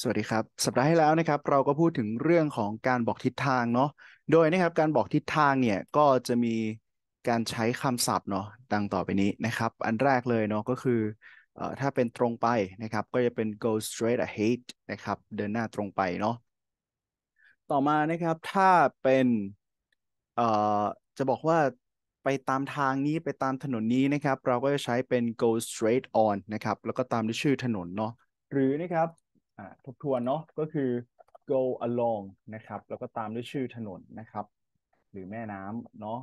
สวัสดีครับ สัปดาห์ที่แล้วนะครับ เราก็พูดถึงเรื่องของการบอกทิศทางเนาะโดยนะครับการบอกทิศทางเนี่ยก็จะมีการใช้คำศัพท์เนาะดังต่อไปนี้นะครับ อันแรกเลยเนาะก็คืออถ้าเป็นตรงไปนะครับ ก็จะเป็น go straight ahead นะครับ เดินหน้าตรงไปเนาะต่อมานะครับถ้าเป็นเอ่อจะบอกว่าไปตามทางนี้ไปตามถนนนี้นะครับ เราก็จะใช้เป็น go straight on นะครับ แล้วก็ตามด้วยชื่อถนนเนาะหรือนะครับ ทบทวนเนาะก็คือ go along นะครับ แล้วก็ตามด้วยชื่อถนนนะครับ หรือแม่น้ำเนาะ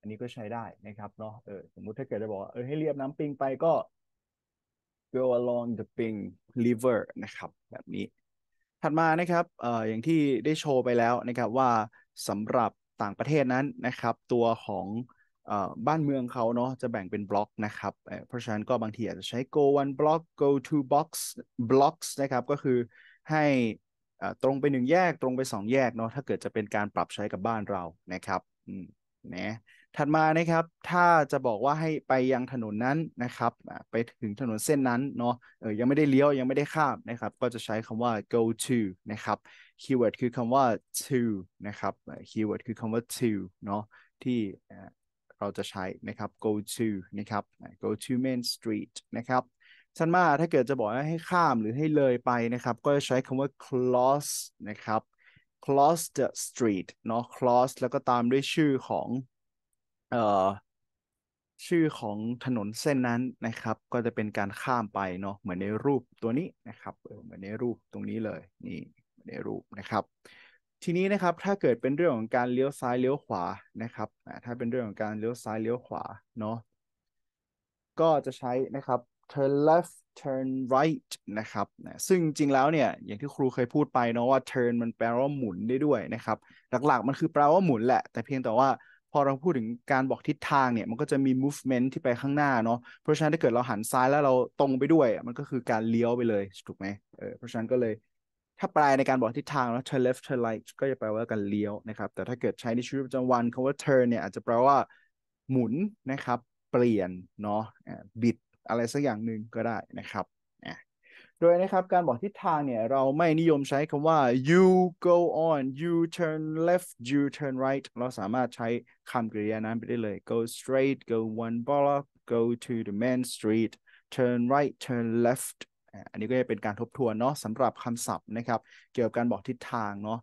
อันนี้ก็ใช้ได้นะครับเนาะเออสมมุติถ้าเกิดจะบอกว่าเออให้เรียบน้ำปิงไปก็ go along the Ping River นะครับ แบบนี้ ถัดมานะครับเอ่ออย่างที่ได้โชว์ไปแล้วนะครับว่าสำหรับต่างประเทศนั้นนะครับ ตัวของ บ้านเมืองเขาเนาะจะแบ่งเป็นบล็อกนะครับ เพราะฉะนั้นก็บางทีอาจจะใช้ go one block go two box blocks นะครับ ก็คือให้ตรงไปหนึ่งแยกตรงไปสองแยกเนาะถ้าเกิดจะเป็นการปรับใช้กับบ้านเรานะครับนะถัดมานะครับ ถ้าจะบอกว่าให้ไปยังถนนนั้นนะครับ ไปถึงถนนเส้นนั้นเนาะเออยังไม่ได้เลี้ยวยังไม่ได้ข้ามนะครับ ก็จะใช้คำว่า go to นะครับ keyword คือคำว่า to นะครับ keyword คือคำว่า to เนาะที่ เราจะใช้นะครับ go to นะครับ go to main street นะครับถัดมาถ้าเกิดจะบอกให้ข้ามหรือให้เลยไปนะครับ ก็จะใช้คำว่า cross นะครับ cross the street เนาะ cross แล้วก็ตามด้วยชื่อของเอ่อชื่อของถนนเส้นนั้นนะครับ ก็จะเป็นการข้ามไปเนาะเหมือนในรูปตัวนี้นะครับเออเหมือนในรูปตรงนี้เลยนี่ในรูปนะครับ ทีนี้นะครับถ้าเกิดเป็นเรื่องของการเลี้ยวซ้ายเลี้ยวขวานะครับถ้าเป็นเรื่องของการเลี้ยวซ้ายเลี้ยวขวาเนาะก็จะใช้นะครับ turn left turn right นะครับนะซึ่งจริงแล้วเนี่ยอย่างที่ครูเคยพูดไปเนาะว่า turn มันแปลว่าหมุนได้ด้วยนะครับ หลักๆมันคือแปลว่าหมุนแหละ แต่เพียงแต่ว่าพอเราพูดถึงการบอกทิศทางเนี่ยมันก็จะมี movement ที่ไปข้างหน้าเนาะเพราะฉะนั้นถ้าเกิดเราหันซ้ายแล้วเราตรงไปด้วย มันก็คือการเลี้ยวไปเลยถูกไหมเออเพราะฉะนั้นก็เลย ถ้าแปลในการบอกทิศทางแล้ว turn left turn right ก็จะแปลว่าการเลี้ยวนะครับ แต่ถ้าเกิดใช้ในชีวิตประจำวันคำว่า turn เนี่ยอาจจะแปลว่าหมุนนะครับ เปลี่ยนเนาะบิดอะไรสักอย่างหนึ่งก็ได้นะครับโดยนะครับการบอกทิศทางเนี่ยเราไม่นิยมใช้คำว่า you go on you turn left you turn right เราสามารถใช้คำกริยานั้นไปได้เลย go straight go one block go to the main street turn right turn left อันนี้ก็จะเป็นการทบทวนเนาะสำหรับคำศัพท์นะครับ เกี่ยวกับการบอกทิศทางเนาะ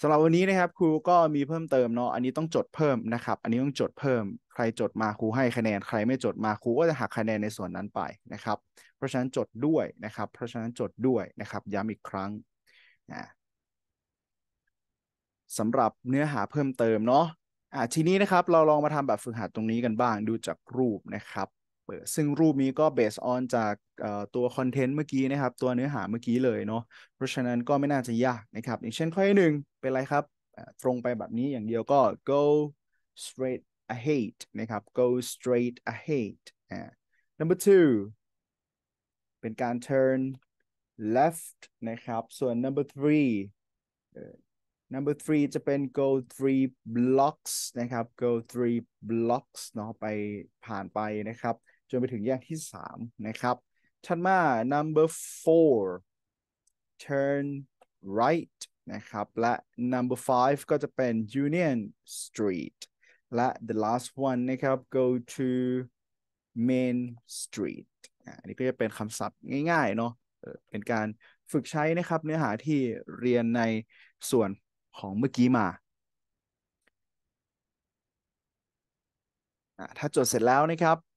สำหรับวันนี้นะครับครูก็มีเพิ่มเติมเนาะอันนี้ต้องจดเพิ่มนะครับ อันนี้ต้องจดเพิ่ม ใครจดมาครูให้คะแนน ใครไม่จดมาครูก็จะหักคะแนนในส่วนนั้นไปนะครับ เพราะฉะนั้นจดด้วยนะครับ เพราะฉะนั้นจดด้วยนะครับ ย้ำอีกครั้งนะสำหรับเนื้อหาเพิ่มเติมเนาะอ่าทีนี้นะครับเราลองมาทำแบบฝึกหัดตรงนี้กันบ้างดูจากรูปนะครับ ซึ่งรูปนี้ก็เบสออนจากตัวคอนเทนต์เมื่อกี้นะครับ ตัวเนื้อหาเมื่อกี้เลยเนาะเพราะฉะนั้นก็ไม่น่าจะยากนะครับ อย่างเช่นข้อที่หนึ่งเป็นไรครับ ตรงไปแบบนี้อย่างเดียวก็ go straight ahead นะครับ go straight ahead number two เป็นการ turn left นะครับ ส่วน number three number three จะเป็น go three blocks นะครับ go three blocks เนาะไปผ่านไปนะครับ จนไปถึงแยกที่สามนะครับถัดมา number four turn right นะครับ และ number five ก็จะเป็น Union Street และ the last one นะครับ go to Main Street อันนี้ก็จะเป็นคำศัพท์ง่ายๆ เนาะเป็นการฝึกใช้นะครับเนื้อหาที่เรียนในส่วนของเมื่อกี้มา ถ้าจดเสร็จแล้วนะครับ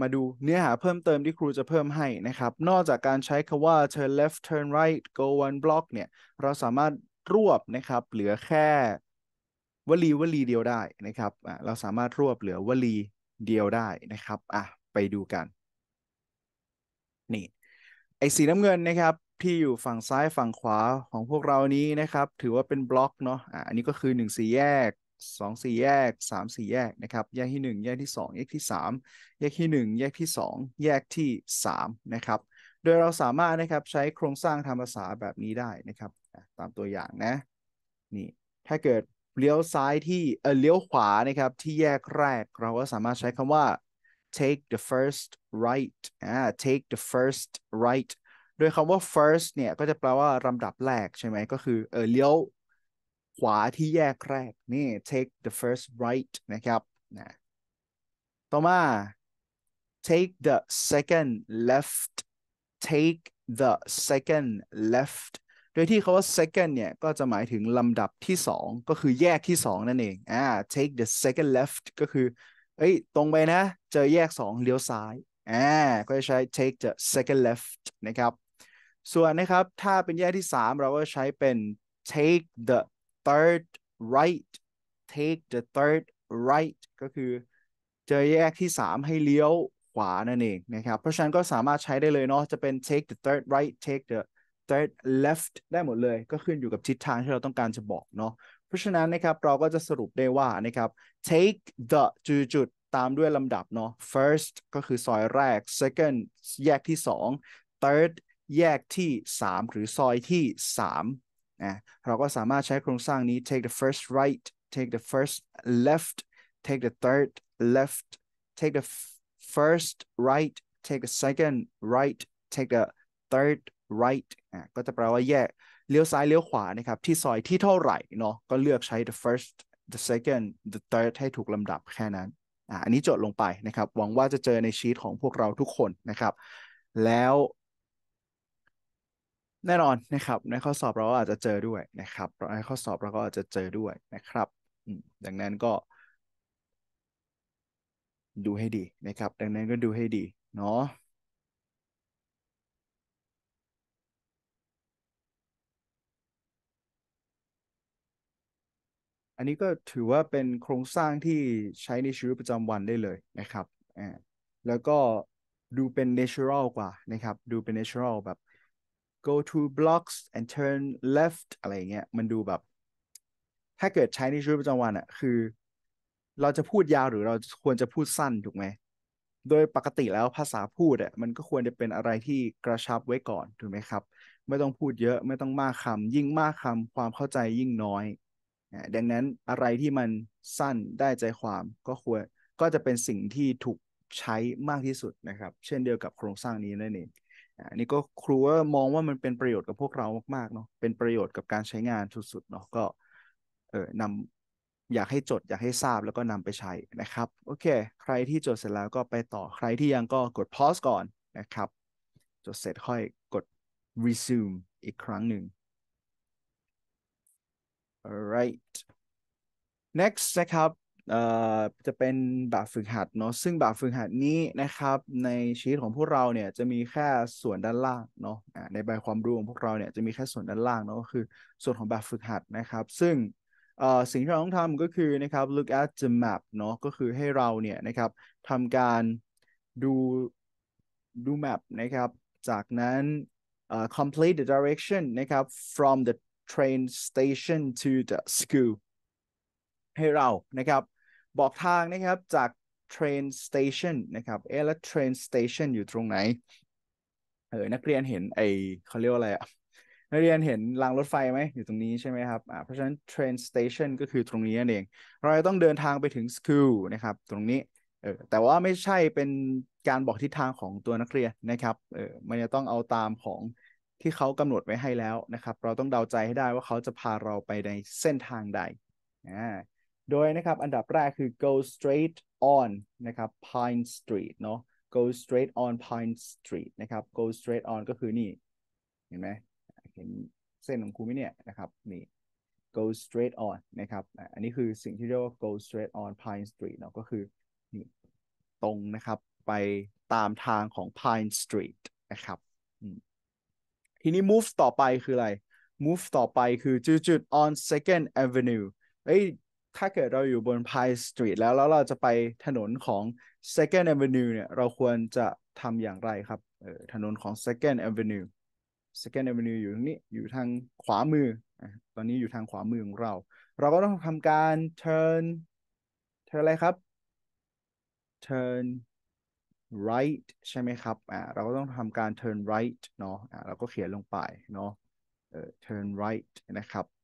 มาดูเนื้อหาเพิ่มเติมที่ครูจะเพิ่มให้นะครับ นอกจากการใช้คำว่า turn left turn right go one block เนี่ย เราสามารถรวบนะครับ เหลือแค่วลีวลีเดียวได้นะครับ เราสามารถรวบเหลือวลีเดียวได้นะครับ อะ ไปดูกัน นี่ ไอ้สีน้ำเงินนะครับ ที่อยู่ฝั่งซ้ายฝั่งขวาของพวกเรานี้นะครับ ถือว่าเป็นบล็อกเนาะ อะอันนี้ก็คือ1สี่แยก สองสี่แยกสามสี่แยกนะครับ แยกที่หนึ่งแยกที่สองแยกที่สามแยกที่หนึ่งแยกที่สองแยกที่สามนะครับ โดยเราสามารถนะครับใช้โครงสร้างทางภาษาแบบนี้ได้นะครับ ตามตัวอย่างนะ นี่ ถ้าเกิดเลี้ยวซ้ายที่เออเลี้ยวขวานะครับที่แยกแรกเราก็สามารถใช้คำว่า take the first right อ่า take the first right โดยคำว่า first เนี่ยก็จะแปลว่าลำดับแรกใช่ไหมก็คือเออเลี้ยว ขวาที่แยกแรก นี่ take the first right นะครับนะต่อมา take the second left take the second left โดยที่คาว่า second เนี่ย ก็จะหมายถึงลำดับที่สองก็คือแยกที่สองนั่นเองอ่า take the second left ก็คือ เอ้ย ตรงไปนะ เจอแยกสองเลี้ยวซ้ายอ่าก็จะใช้ take the second left นะครับ ส่วนนะครับ ถ้าเป็นแยกที่สามเราก็ใช้เป็น take the third right take the third right ก็คือเจอแยกที่สามให้เลี้ยวขวานั่นเองนะครับ เพราะฉะนั้นก็สามารถใช้ได้เลยเนาะจะเป็น take the third right take the third left ได้หมดเลย ก็ขึ้นอยู่กับทิศทางที่เราต้องการจะบอกเนาะเพราะฉะนั้นนะครับเราก็จะสรุปได้ว่านะครับ take the จุดจุดตามด้วยลำดับเนาะ first ก็คือซอยแรก second แยกที่สอง third แยกที่สามหรือซอยที่สาม นะเราก็สามารถใช้โครงสร้างนี้ take the first right take the first left take the third left take the first right take the second right take the third right อะก็จะแปลว่าแยกเลี้ยวซ้ายเลี้ยวขวานะครับ ที่ซอยที่เท่าไหร่เนาะก็เลือกใช้ the first the second the third ให้ถูกลำดับแค่นั้นอะอันนี้จดลงไปนะครับ หวังว่าจะเจอในชีตของพวกเราทุกคนนะครับ แล้ว แน่นอนนะครับในข้อสอบเราก็อาจจะเจอด้วยนะครับในข้อสอบเราก็อาจจะเจอด้วยนะครับดังนั้นก็ ดูให้ดีนะครับ ดังนั้นก็ดูให้ดีเนาะอันนี้ก็ถือว่าเป็นโครงสร้างที่ใช้ในชีวิตประจำวันได้เลยนะครับอ่าแล้วก็ดูเป็น natural กว่านะครับ ดูเป็น natural แบบ go to blocks and turn left อะไรเงี้ยมันดูแบบ ถ้าเกิดใช้ในชีวิตประจำวันอะคือ เราจะพูดยาวหรือเราควรจะพูดสั้นถูกไหมโดยปกติแล้วภาษาพูดอะมันก็ควรจะเป็นอะไรที่กระชับไว้ก่อนถูกไหมครับ ไม่ต้องพูดเยอะไม่ต้องมากคำยิ่งมากคำความเข้าใจยิ่งน้อยดังนั้นอะไรที่มันสั้นได้ใจความก็ควรก็จะเป็นสิ่งที่ถูกใช้มากที่สุดนะครับ เช่นเดียวกับโครงสร้างนี้นั่นเอง อันนี้ก็ครูว่ามองว่ามันเป็นประโยชน์กับพวกเรามากๆเนาะเป็นประโยชน์กับการใช้งานสุดๆเนาะก็เออนำอยากให้จดอยากให้ทราบแล้วก็นำไปใช้นะครับ โอเค ใครที่จดเสร็จแล้วก็ไปต่อใครที่ยังก็กด pause ก่อนนะครับ จดเสร็จค่อยกด resume อีกครั้งหนึ่ง alright next นะครับ เอ่อจะเป็นแบบฝึกหัดเนาะซึ่งแบบฝึกหัดนี้นะครับ ในชีตของพวกเราเนี่ยจะมีแค่ส่วนด้านล่างเนาะในใบความรู้ของพวกเราเนี่ยจะมีแค่ส่วนด้านล่างเนาะก็คือส่วนของแบบฝึกหัดนะครับ ซึ่งเอ่อสิ่งที่เราต้องทำก็คือนะครับ look at the map เนาะก็คือให้เราเนี่ยนะครับทำการดูดูแมปนะครับ จากนั้น uh, complete the direction นะครับ from the train station to the school ให้เรานะครับ บอกทางนะครับจาก train station นะครับเอ๊ะแล้ว train station อยู่ตรงไหน เออ นักเรียนเห็นไอเขาเรียกว่าอะไรอะนักเรียนเห็นรางรถไฟไหมอยู่ตรงนี้ใช่ไหมครับอ่าเพราะฉะนั้น train station ก็คือตรงนี้นั่นเอง เราต้องเดินทางไปถึง school นะครับ ตรงนี้เออแต่ว่าไม่ใช่เป็นการบอกทิศทางของตัวนักเรียนนะครับเออมันจะต้องเอาตามของที่เขากำหนดไว้ให้แล้วนะครับ เราต้องเดาใจให้ได้ว่าเขาจะพาเราไปในเส้นทางใดอ่า โดยนะครับอันดับแรกคือ go straight on นะครับ Pine Street เนาะ go straight on Pine Street นะครับ go straight on ก็คือนี่ เห็นไหมเห็นเส้นของครูไหมเนี่ยนะครับนี่ go straight on นะครับ อันนี้คือสิ่งที่เรียกว่า go straight on Pine Street เนาะก็คือนี่ตรงนะครับไปตามทางของ Pine Street นะครับทีนี้ move ต่อไปคืออะไร move ต่อไปคือจุดจุด on Second Avenue เอ้ย ถ้าเกิดเราอยู่บน Pine Street แล้วแล้วเราจะไปถนนของ Second Avenue เนี่ย เราควรจะทำอย่างไรครับเออถนนของ Second Avenue Second Avenue อยู่ตรงนี้อยู่ทางขวามือตอนนี้อยู่ทางขวามือของเรา เราก็ต้องทำการ turn turn อะไรครับ turn right ใช่ไหมครับอ่าเราก็ต้องทำการ turn right เนาะอ่าเราก็เขียนลงไปเนาะเออ turn right นะครับ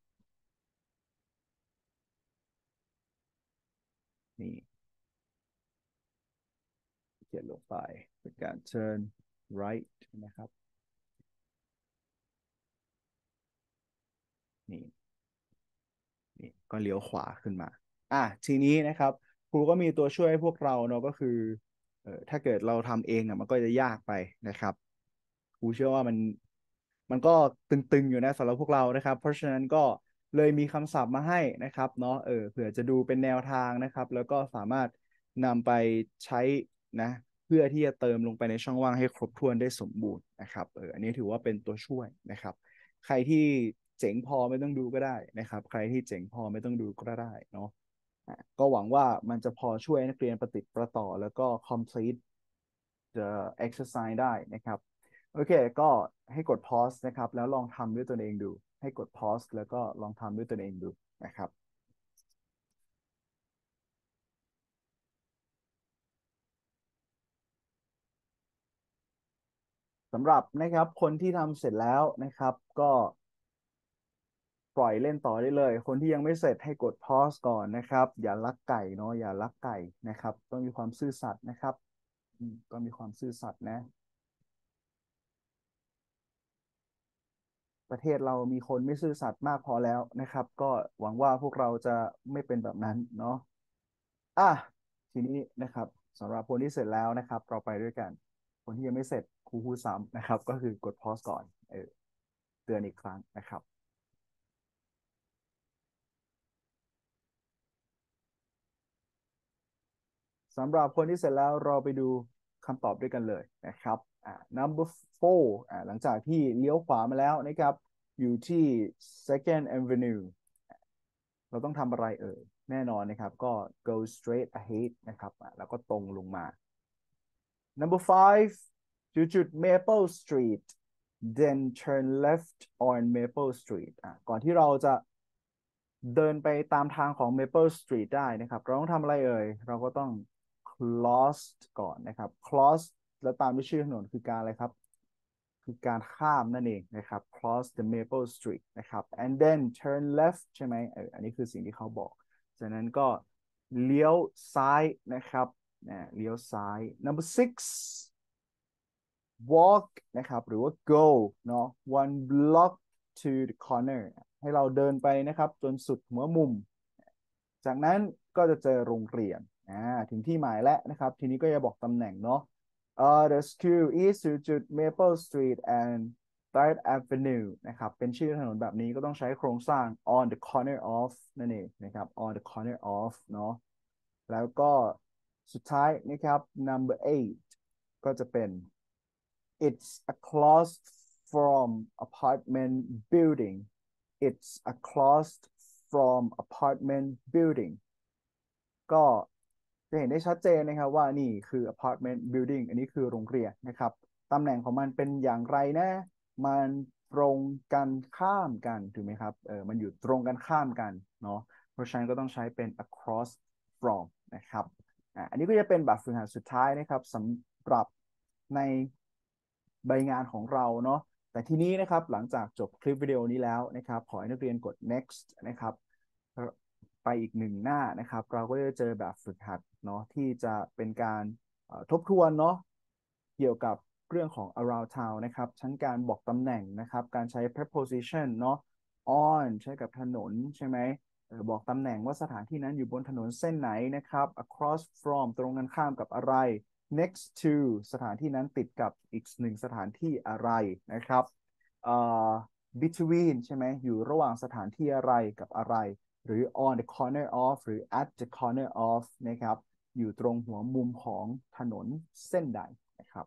นี่เขียนลงไปเป็นการ turn right นะครับ นี่นี่ก็เลี้ยวขวาขึ้นมา อะทีนี้นะครับ ครูก็มีตัวช่วยพวกเราเนาะก็คือเออถ้าเกิดเราทำเองอะมันก็จะยากไปนะครับครูเชื่อว่ามันมันก็ตึงๆอยู่นะสำหรับพวกเรานะครับ เพราะฉะนั้นก็ เลยมีคำศัพท์มาให้นะครับเนาะเออเผื่อจะดูเป็นแนวทางนะครับ แล้วก็สามารถนำไปใช้นะเพื่อที่จะเติมลงไปในช่องว่างให้ครบถ้วนได้สมบูรณ์นะครับเอออันนี้ถือว่าเป็นตัวช่วยนะครับ ใครที่เจ๋งพอไม่ต้องดูก็ได้นะครับ ใครที่เจ๋งพอไม่ต้องดูก็ได้เนาะก็หวังว่ามันจะพอช่วยนักเรียนประติดประต่อแล้วก็ complete the exercise ได้นะครับ โอเค ก็ให้กด pause นะครับ แล้วลองทำด้วยตนเองดู ให้กด pause แล้วก็ลองทำด้วยตนเองดูนะครับสำหรับนะครับคนที่ทำเสร็จแล้วนะครับ ก็ปล่อยเล่นต่อได้เลย คนที่ยังไม่เสร็จให้กด pause ก่อนนะครับ อย่าลักไก่เนาะอย่าลักไก่นะครับ ต้องมีความซื่อสัตย์นะครับ ต้องมีความซื่อสัตย์นะ ประเทศเรามีคนไม่ซื่อสัตย์มากพอแล้วนะครับ ก็หวังว่าพวกเราจะไม่เป็นแบบนั้นเนาะอะทีนี้นะครับสำหรับคนที่เสร็จแล้วนะครับ เราไปด้วยกัน คนที่ยังไม่เสร็จครูพูดซ้ำนะครับ ก็คือกด pause ก่อนเออเตือนอีกครั้งนะครับสำหรับคนที่เสร็จแล้วเราไปดู คำตอบด้วยกันเลยนะครับอ่า number four อ่าหลังจากที่เลี้ยวขวามาแล้วนะครับอยู่ที่ second avenue เราต้องทำอะไรเอ่ยแน่นอนนะครับก็ go straight ahead นะครับแล้วก็ตรงลงมา number five จุดจุด Maple Street then turn left on Maple Street อะก่อนที่เราจะเดินไปตามทางของ Maple Street ได้นะครับ เราต้องทำอะไรเอ่ย เราก็ต้อง cross ก่อนนะครับ cross แล้วตามด้วยชื่อถนนคือการอะไรครับ คือการข้ามนั่นเองนะครับ cross the Maple Street นะครับ and then turn left ใช่ไหมเอออันนี้คือสิ่งที่เขาบอก จากนั้นก็เลี้ยวซ้ายนะครับนะเลี้ยวซ้าย number six walk นะครับ หรือว่า go เนาะ one block to the corner ให้เราเดินไปนะครับ จนสุดหัวมุม จากนั้นก็จะเจอโรงเรียน อ่าถึงที่หมายแล้วนะครับ ทีนี้ก็จะบอกตำแหน่งเนาะ uh, the school is จุด Maple Street and Third Avenue นะครับ เป็นชื่อถนนแบบนี้ก็ต้องใช้โครงสร้าง on the corner of นั่นเองนะครับ on the corner of เนาะแล้วก็สุดท้ายนะครับ number eight ก็จะเป็น it's across from apartment building it's across from apartment building ก็ จะเห็นได้ชัดเจนนะครับว่านี่คือ apartment building อันนี้คือโรงเรียนนะครับตำแหน่งของมันเป็นอย่างไรนะ มันตรงกันข้ามกันถูกไหมครับเออมันอยู่ตรงกันข้ามกันเนาะเพราะฉะนั้นก็ต้องใช้เป็น across from นะครับอ่าอันนี้ก็จะเป็นแบบฝึกหัดสุดท้ายนะครับสำหรับในใบงานของเราเนาะแต่ทีนี้นะครับหลังจากจบคลิปวิดีโอนี้แล้วนะครับ ขอให้นักเรียนกด next นะครับ ไปอีกหนึ่งหน้านะครับ เราก็จะเจอแบบฝึกหัด เนาะที่จะเป็นการทบทวนเนาะเกี่ยวกับเรื่องของ around town นะครับทั้งการบอกตำแหน่งนะครับ การใช้ preposition เนาะ on ใช้กับถนนใช่ไหมบอกตำแหน่งว่าสถานที่นั้นอยู่บนถนนเส้นไหนนะครับ across from ตรงกันข้ามกับอะไร next to สถานที่นั้นติดกับอีกหนึ่งสถานที่อะไรนะครับ uh, between ใช่ไหมอยู่ระหว่างสถานที่อะไรกับอะไร หรือ on the corner of หรือ at the corner of นะครับ อยู่ตรงหัวมุมของถนนเส้นใดนะครับ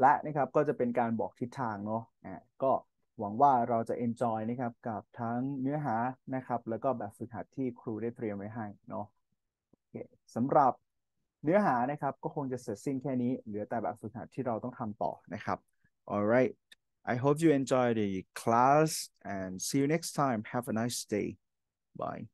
และนะครับก็จะเป็นการบอกทิศทางเนาะอ่าก็หวังว่าเราจะ enjoy นะครับกับทั้งเนื้อหานะครับ แล้วก็แบบฝึกหัดที่ครูได้เตรียมไว้ให้เนาะสำหรับเนื้อหานะครับก็คงจะเสร็จสิ้นแค่นี้ เหลือแต่แบบฝึกหัดที่เราต้องทำต่อนะครับ alright I hope you enjoy the class and see you next time have a nice day bye